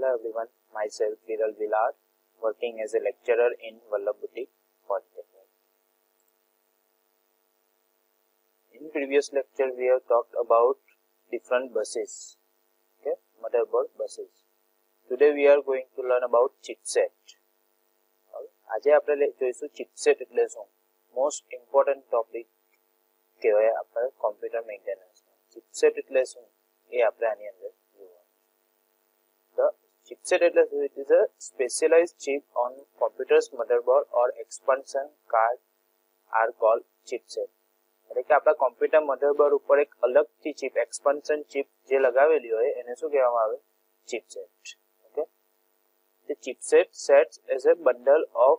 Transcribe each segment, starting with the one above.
Hello everyone, myself Viral Vilar, working as a lecturer in Vallabhuti Polytechnic. In previous lecture we have talked about different buses, okay, motherboard buses. Today we are going to learn about chipset. આજે આપણે જોઈશું chipset એટલે શું most important topic કહેવાય આપણે computer maintenance chipset એટલે શું એ આપણે આની અંદર chipset એટલે શું it is a specialized chip on computer's motherboard or expansion card are called chipset એટલે કે આપણા કોમ્પ્યુટર મધરબોર્ડ ઉપર એક અલગથી ચિપ એક્સપાન્શન ચિપ જે લગાવેલી હોય એને શું કહેવામાં આવે chipset okay the chipset sets as a bundle of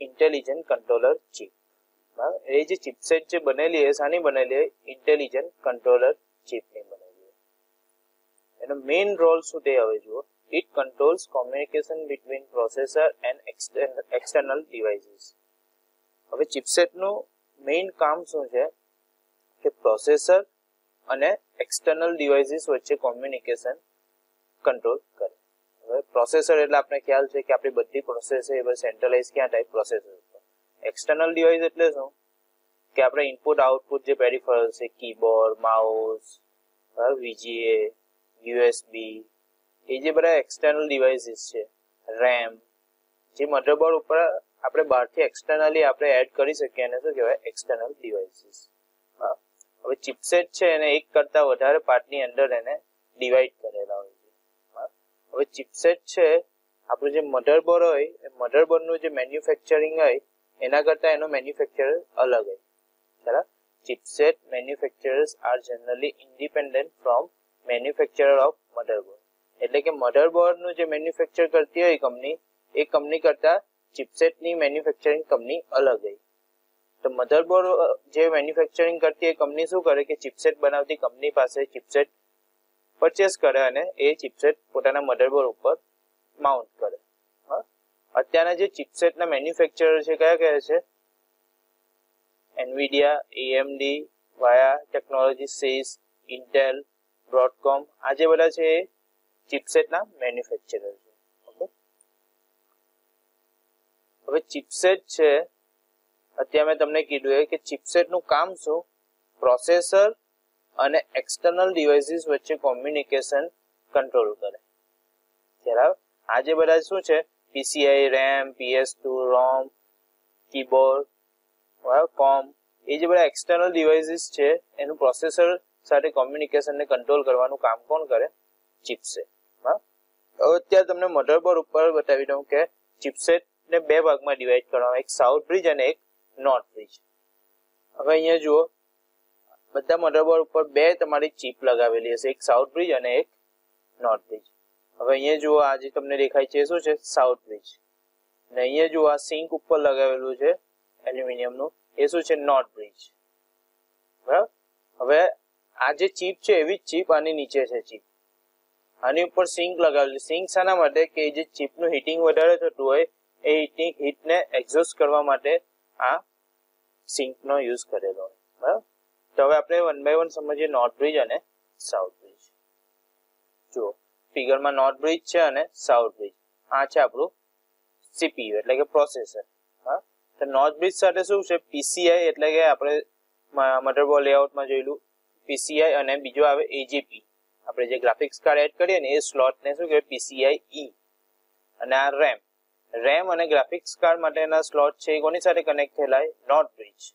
intelligent controller chip એ જે ચિપસેટ જે બનેલી છે શાની બનેલી ઇન્ટેલિજન્ટ કંટ્રોલર ચિપની એનો મેઇન રોલ શું તે હવે જુઓ. It controls communication between processor and external devices હવે ચિપસેટનું મેઇન કામ શું છે? કે પ્રોસેસર અને એક્સટર્નલ ડિવાઇસીસ વચ્ચે કોમ્યુનિકેશન કંટ્રોલ કરે. હવે પ્રોસેસર એટલે આપણે ખ્યાલ છે કે આપણી બધી પ્રોસેસ એ સેન્ટ્રલાઇઝ ક્યાં થાય પ્રોસેસર એક્સટર્નલ ડિવાઇસ એટલે શું? કે આપણે ઇનપુટ આઉટપુટ જે પેરિફરલ છે કીબોર્ડ માઉસ વીજીએ યુએસબી, એ જે બધા એક્સટર્નલ ડિવાઇસીસ છે રેમ જે મધરબોર્ડ ઉપર આપણે બહારથી એક્સટર્નલી આપણે એડ કરી શકીએ એને શું કહેવાય? એક્સટર્નલ ડિવાઇસીસ હવે ચિપસેટ છે એને એક કરતા વધારે પાર્ટની અંદર એને ડિવાઈડ કરેલા હોય છે. હવે ચિપસેટ છે, આપણું જે મધરબોર્ડ હોય, એ મધરબોર્ડનું જે મેન્યુફેક્ચરિંગ હોય, એના કરતા એનો મેન્યુફેક્ચર અલગ હોય. બરાબર? Chipset manufacturers are generally independent from manufacturer of motherboard એટલે કે મધરબોર્ડનું જે મેન્યુફેક્ચર કરતી હોય કંપની એ કંપની કરતા ચિપસેટની મેન્યુફેક્ચરિંગ કંપની અલગ હોય તો મધરબોર્ડ જે મેન્યુફેક્ચરિંગ કરતી એ કંપની શું કરે કે ચિપસેટ બનાવતી કંપની પાસે ચિપસેટ પરચેસ કરે અને એ ચિપસેટ પોતાના મધરબોર્ડ ઉપર માઉન્ટ કરે. અત્યારના જે ચિપસેટના મેન્યુફેક્ચરર છે કયા કયા છે? Nvidia AMD VIA technology SiS Intel Broadcom આ જે બધા છે એ ચિપસેટના મેન્યુફેક્ચરર છે. હવે ચિપસેટ છે, અત્યારે મેં તમને કીધું કે ચિપસેટનું કામ શું? પ્રોસેસર અને એક્સટર્નલ ડિવાઇસીસ વચ્ચે કોમ્યુનિકેશન કંટ્રોલ કરે. બરાબર? આ જે બધા શું છે? PCI RAM PS two ROM keyboard COM એ જે બધા એક્સટર્નલ ડિવાઇસીસ છે, એનું પ્રોસેસર સાથે કોમ્યુનિકેશનને કંટ્રોલ કરવાનું કામ કોણ કરે? ચિપસેટ હવે અત્યારે તમને મધરબોર્ડ ઉપર બતાવી દઉં કે ચિપસેટ ને બે ભાગમાં ડિવાઈડ કરવામાં એક સાઉથ બ્રિજ અને એક નોર્થ બ્રિજ હવે અહીંયા જુઓ. બધા મધરબોર્ડ ઉપર બે તમારી ચિપ લગાવેલી હશે. એક સાઉથ બ્રિજ અને એક નોર્થ બ્રિજ હવે અહીંયા જુઓ, આ જે તમને દેખાય છે શું છે? સાઉથ બ્રિજ અને અહીંયા જુઓ, આ સિંક ઉપર લગાવેલું છે એલ્યુમિનિયમનું. એ શું છે? નોર્થ બ્રિજ બરાબર? હવે આ જે ચીપ છે એવી જ ચીપ આની નીચે છે ચીપ. આની ઉપર સિંક લગાવેલી સિંક શાના માટે કે જે ચીપનું હીટિંગ વધારે થતું હોય, એ હીટિંગ હીટને એક્ઝોસ્ટ કરવા માટે આ સિંકનો યુઝ કરેલો હોય. બરાબર? તો હવે આપણે વન બાય વન સમજીએ નોર્થ બ્રિજ અને સાઉથ બ્રિજ. જુઓ, ફિગરમાં નોર્થ બ્રિજ છે અને સાઉથ બ્રિજ. આ છે આપણું સીપીયુ, એટલે કે પ્રોસેસર. હા? તો નોર્થ બ્રિજ સાથે શું છે? પીસીઆઈ, એટલે કે આપણે મધરબોર્ડ લેઆઉટમાં જોયેલું પીસીઆઈ અને બીજો આવે એજીપી આપણે જે ગ્રાફિક્સ કાર્ડ એડ કરીએ ને એ સ્લોટને શું કહેવાય? પીસીઆઈ ઈ અને આ રેમ રેમ અને ગ્રાફિક્સ કાર્ડ માટેના સ્લોટ છે એ કોની સાથે કનેક્ટ થયેલા? નોટ બ્રિજ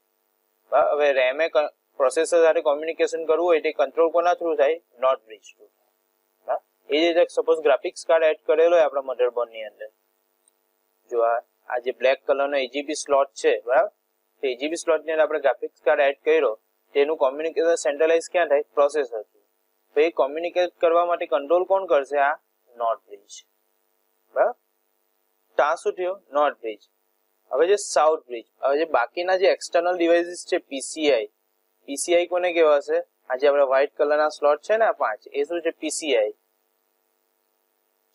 હવે રેમે પ્રોસેસર સાથે કોમ્યુનિકેશન કરવું હોય તે કંટ્રોલ કોના થ્રુ થાય? નોટ બ્રિજ થ્રુ એ જ રીતે સપોઝ ગ્રાફિક્સ કાર્ડ એડ કરેલો હોય આપણા મધરબોર્ડની અંદર. જો આ જે બ્લેક કલરનો એજીબી સ્લોટ છે, બરાબર? તો એજીબી સ્લોટની અંદર આપણે ગ્રાફિક્સ કાર્ડ એડ કર્યો. તેનું કોમ્યુનિકેશન સેન્ટ્રલાઇઝ ક્યાં થાય? પ્રોસેસર તો એ કોમ્યુનિકેટ કરવા માટે કંટ્રોલ કોણ કરશે? આ નોટ બ્રિજ બરાબર? તો આ શું થયું? નોટ બ્રિજ હવે જે સાઉથ બ્રિજ હવે જે બાકીના જે એક્સટર્નલ ડિવાઇસીસ છે પીસીઆઈ પીસીઆઈ કોને કહેવાશે? આ જે આપણે વ્હાઇટ કલરના સ્લોટ છે ને આ પાંચ, એ શું છે? પીસીઆઈ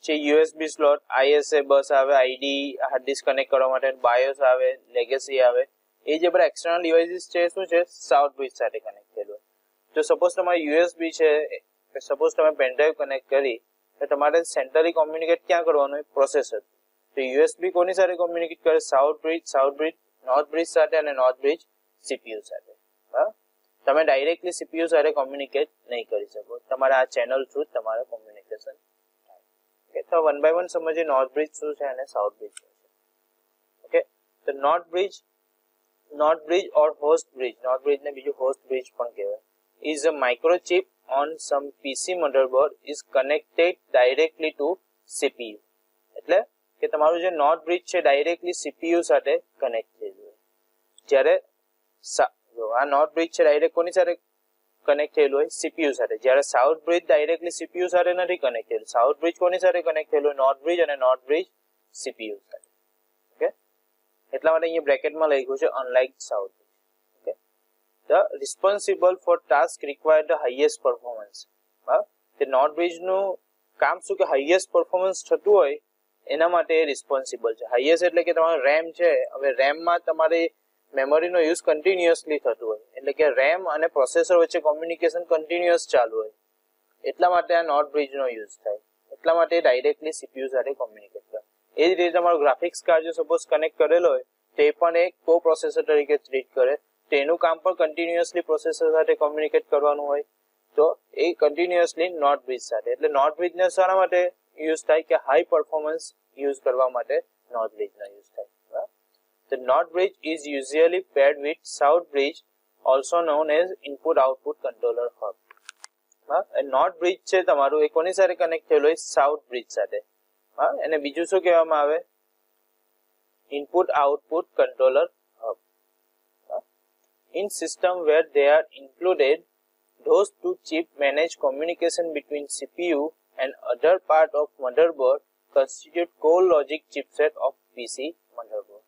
છે યુએસબી સ્લોટ આઈએસએ બસ આવે આઈડી હાર્ડ ડિસ્ક કનેક્ટ કરવા માટે બાયોસ આવે લેગેસી આવે. એ જે બધા એક્સટર્નલ ડિવાઇસીસ છે શું છે? સાઉથ બ્રિજ સાથે કનેક્ટ થયેલું તો સપોઝ તમારે યુએસબી છે સપોઝ તમે પેનડ્રાઈવ કનેક્ટ કરી, તો તમારે સેન્ટ્રલી કોમ્યુનિકેટ ક્યાં કરવાનું હોય? પ્રોસેસર તો યુએસબી કોની સાથે કોમ્યુનિકેટ કરે? South bridge south bridge north bridge સાથે અને નોર્થ બ્રિજ સીપીયુ સાથે. હા તમે ડાયરેક્ટલી સીપીયુ સાથે કોમ્યુનિકેટ નહીં કરી શકો. તમારે આ ચેનલ થ્રુ તમારે કોમ્યુનિકેશન ઓકે તો વન બાય વન સમજીએ નોર્થ બ્રિજ શું છે અને સાઉથ બ્રિજ શું છે? ઓકે તો north bridge north bridge or host bridge north bridge ને બીજું હોસ્ટ બ્રિજ પણ કહેવાય. Is a microchip on some PC motherboard is connected directly to CPU એટલે કે તમારું જે નોટ બ્રિજ છે ડાયરેક્ટલી સીપીયુ સાથે કનેક્ટ થયેલું હોય જ્યારે જો આ નોટ બ્રિજ છે ડાયરેક્ટ કોની સાથે કનેક્ટ થયેલું હોય? સીપીયુ સાથે. જ્યારે સાઉથ બ્રિજ ડાયરેક્ટલી સીપીયુ સાથે નથી કનેક્ટ થયેલું. સાઉથ બ્રિજ કોની સાથે કનેક્ટ થયેલું નોર્થ બ્રિજ અને નોર્થ બ્રિજ સીપીયુ સાથે. એટલા માટે અહીંયા બ્રેકેટમાં લખ્યું છે unlike south the responsible for task require the highest performance તે નોર્થ બ્રિજનું કામ શું કે હાઈએસ્ટ પરફોર્મન્સ થતું હોય, એના માટે રિસ્પોન્સિબલ છે. હાઈએસ્ટ એટલે કે તમારો રેમ છે, હવે રેમમાં તમારે મેમરીનો યુઝ કન્ટિન્યુઅસલી થતું હોય. એટલે કે રેમ અને પ્રોસેસર વચ્ચે કોમ્યુનિકેશન કન્ટિન્યુઅસ ચાલુ હોય. એટલા માટે આ નોટ બ્રિજનો યુઝ થાય. એટલા માટે ડાયરેક્ટલી સીપીયુ સાથે કોમ્યુનિકેટ એ જ રીતે તમારો ગ્રાફિક્સ કાર્ડ જો સપોઝ કનેક્ટ કરેલો હોય, તે પણ એક કો પ્રોસેસર તરીકે ટ્રીટ કરે. તેનું કામ પણ કન્ટિન્યુઅસલી પ્રોસેસર સાથે કોમ્યુનિકેટ કરવાનું હોય. તો એ કન્ટિન્યુઅસલી નોટ બ્રિજ સાથે. એટલે નોટ બ્રિજને શાના માટે યુઝ થાય કે હાઈ પરફોર્મન્સ યુઝ કરવા માટે નોટ બ્રિજનો યુઝ થાય? The knot bridge is usually paired with સાઉથ bridge, also known as input output controller hub. હા નોટ બ્રિજ છે, તમારું એ કોની સાથે કનેક્ટ થયેલું હોય? સાઉથ બ્રિજ સાથે. હા અને બીજું શું કહેવામાં આવે input output controller in system where they are included, those two chips manage communication between CPU and other part of motherboard constitute core logic chipset of PC motherboard.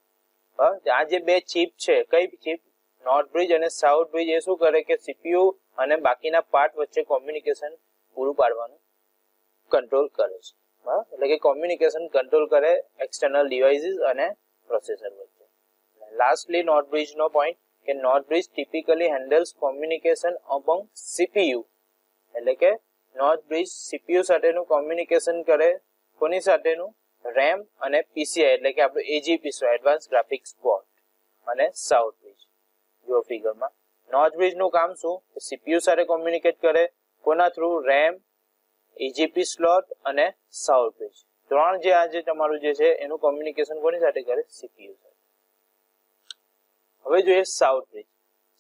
આ જે બે ચિપ છે કઈ ચિપ નોર્થ બ્રિજ અને south bridge એ શું કરે કે સીપીયુ અને બાકીના પાર્ટ વચ્ચે કોમ્યુનિકેશન પૂરું પાડવાનું કંટ્રોલ કરે છે એટલે કે કોમ્યુનિકેશન કંટ્રોલ કરે એક્સટર્નલ ડિવાઇસીસ અને પ્રોસેસર વચ્ચે. લાસ્ટલી નોટ બ્રિજ નો પોઈન્ટ કે north bridge typically handles communication among CPU એટલે કે નોટ બ્રિજ સીપીયુ સાથેનું કોમ્યુનિકેશન કરે, કોની સાથેનું? રેમ અને પીસીઆઈ એટલે કે આપણું એજીપી એડવાન્સ ગ્રાફિક્સ બોર્ડ અને સાઉથ બ્રિજ જો ફિગરમાં નોર્થ બ્રિજનું કામ શું? સીપીયુ સાથે કોમ્યુનિકેટ કરે, કોના થ્રુ રેમ એજીપી સ્લોટ અને સાઉથ બ્રિજ ત્રણ જે આજે તમારું જે છે, એનું કોમ્યુનિકેશન કોની સાથે કરે? સીપીયુ સાથે. હવે જોઈએ south bridge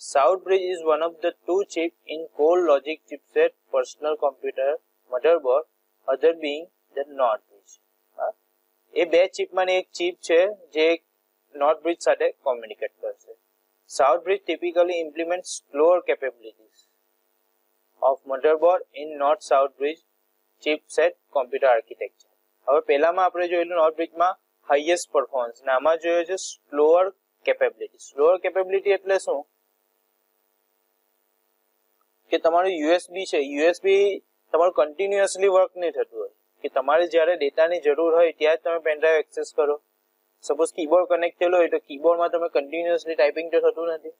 south bridge is one of the two chip in core logic chipset personal computer motherboard other being the north bridge એ બે ચિપમાંની એક ચિપ છે, જે નોટ બ્રિજ સાથે કોમ્યુનિકેટ કરશે. South bridge typically implement slower capabilities of motherboard in north south bridge chipset computer architecture. હવે પહેલામાં આપણે જોયેલું નોટ બ્રિજમાં હાઈએસ્ટ પરફોર્મન્સ અને આમાં જોયો છે સ્લોઅર કેપેબિલિટી સ્લોઅર કેપેબિલિટી એટલે શું? કે તમારું યુએસબી છે. યુએસબી તમારું કન્ટિન્યુઅસલી વર્ક નહીં થતું હોય. કે તમારે જ્યારે ડેટાની જરૂર હોય ત્યારે તમે પેનડ્રાઈવ એક્સેસ કરો. સપોઝ કીબોર્ડ કનેક્ટ થયેલો હોય તો કીબોર્ડમાં તમે કન્ટિન્યુઅસલી ટાઈપિંગ તો થતું નથી.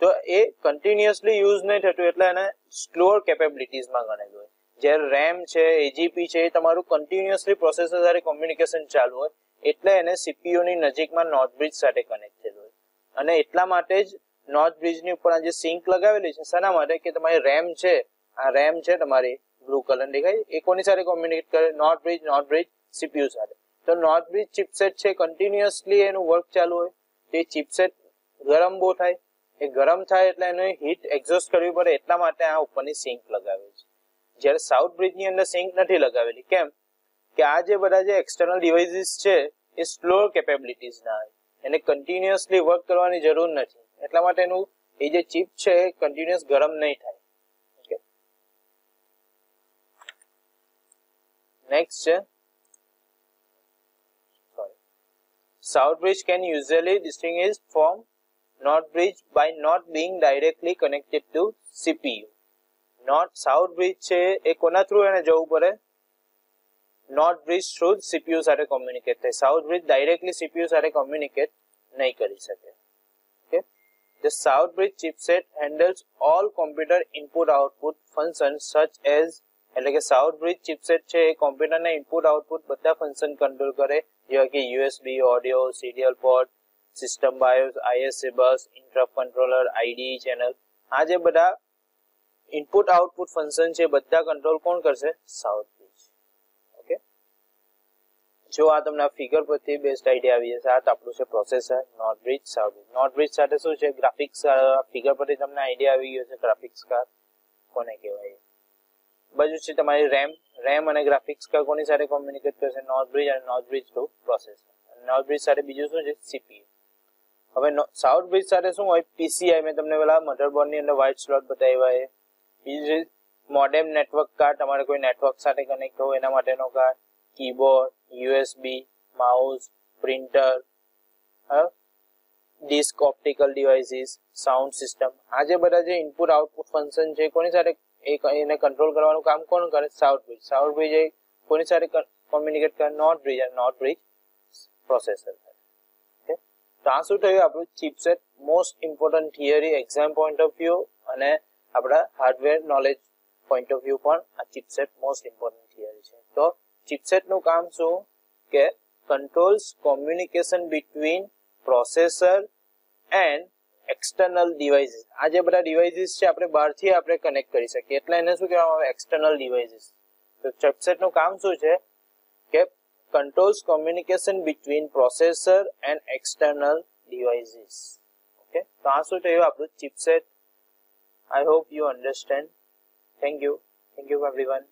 તો એ કન્ટિન્યુઅસલી યુઝ નહીં થતું એટલે એને સ્લોઅર કેપેબિલિટીઝમાં ગણેલું હોય. જ્યારે રેમ છે એજીપી છે, એ તમારું કન્ટિન્યુઅસલી પ્રોસેસર સાથે કોમ્યુનિકેશન ચાલુ હોય, એટલે એને સીપીયુની નજીકમાં નોર્થ બ્રિજ સાથે કનેક્ટ થયેલું હોય. અને એટલા માટે જ નોર્થ બ્રિજની ઉપર આ જે સિંક લગાવેલી છે, શાના માટે? કે તમારી રેમ છે, આ રેમ છે તમારી બ્લુ કલર દેખાય. એ કોની સાથે કોમ્યુનિકેટ કરે? North bridge north bridge CPU સાથે. તો નોર્થ બ્રિજ ચિપસેટ છે કન્ટિન્યુઅસલી એનું વર્ક ચાલુ હોય. તે ચિપસેટ ગરમ બહુ થાય. એ ગરમ થાય એટલે એને હીટ એક્ઝોસ્ટ કરવી પડે. એટલા માટે આ ઉપરની સિંક લગાવે જ્યારે સાઉથ બ્રિજની અંદર સિંક નથી લગાવેલી, કેમ? કે આ જે બધા જે એક્સટર્નલ ડિવાઇસીસ છે, એ સ્લો કેપેબિલિટીઝ ના હોય. એને કન્ટિન્યુઅસલી વર્ક કરવાની જરૂર નથી. એટલા માટે એનું એ જે ચિપ છે, એ કન્ટિન્યુઅસ ગરમ નહીં થાય. નેક્સ્ટ છે. South bridge can usually distinguish from north bridge by not being directly connected to CPU. Not south bridge છે એ કોના થ્રુ એને જવું પડે? નોર્થ બ્રિજ થ્રુ સીપીયુ સાથે કોમ્યુનિકેટ થાય. સાઉથ બ્રિજ ડાયરેક્ટલી સીપીયુ સાથે કોમ્યુનિકેટ નહીં કરી શકે. Okay the south bridge chipset handles all computer input output function such as એટલે કે સાઉથ બ્રિજ ચિપસેટ છે એ કોમ્પ્યુટરના ઇનપુટ આઉટપુટ બધા ફંક્શન કંટ્રોલ કરે. જેવા કે USB audio serial port system BIOS ISC bus interrupt controller ID channel આ જે બધા ઇનપુટ આઉટપુટ ફંક્શન છે બધા કંટ્રોલ કોણ કરશે? સાઉથ બીચ ઓકે જો આ તમને ફિગર પરથી બેસ્ટ આઈડિયા આવી જશે, આ આપણું છે processor north bridge south bridge north bridge સાથે શું છે? ગ્રાફિક્સ ફિગર પરથી તમને આઈડિયા આવી ગયો છે ગ્રાફિક્સ કાર્ડ કોને કહેવાય? બાજુ છે તમારી રેમ રેમ અને ગ્રાફિક્સ કાર્ડ કોની સાથે કોમ્યુનિકેટ કરશે? નોટ બ્રિજ અને north bridge to processor north bridge સાથે બીજું શું છે? સીપીયુ હવે સાઉથ બ્રિજ સાથે શું હોય? પીસીઆઈ મેં તમને પેલા મધરબોર્ડની અંદર વ્હાઇટ સ્લોટ બતાવ્યા બીજું મોડેમ નેટવર્ક કાર્ડ તમારે કોઈ નેટવર્ક સાથે કનેક્ટ હોય એના માટેનો card keyboard USB mouse printer disk optical devices sound system આ જે બધા જે ઇનપુટ આઉટપુટ ફંક્શન છે, કોની સાથે એને કંટ્રોલ કરવાનું કામ કોણ કરે? સાઉથ બ્રિજ સાઉથ બ્રિજ એ કોની સાથે કોમ્યુનિકેટ કરે? નોટ બ્રિજ અને નોટ બ્રિજ પ્રોસેસર તો આ શું થયું? આપણું chipset most important theory exam point of view અને આપણા hardware knowledge point of view પણ આ ચિપસેટ મોસ્ટ ઇમ્પોર્ટન્ટ થિયરી છે. તો ચિપસેટનું કામ શું? કે controls communication between processor and external devices આ જે બધા ડિવાઇસીસ છે, આપણે બહારથી આપણે કનેક્ટ કરી શકીએ. એટલે એને શું કહેવામાં આવે? એક્સટર્નલ ડિવાઇસીસ તો ચિપસેટનું કામ શું છે? કે controls communication between processor and external devices okay તો આ શું થયું? આપણું chipset I hope you understand. Thank you. Thank you everyone.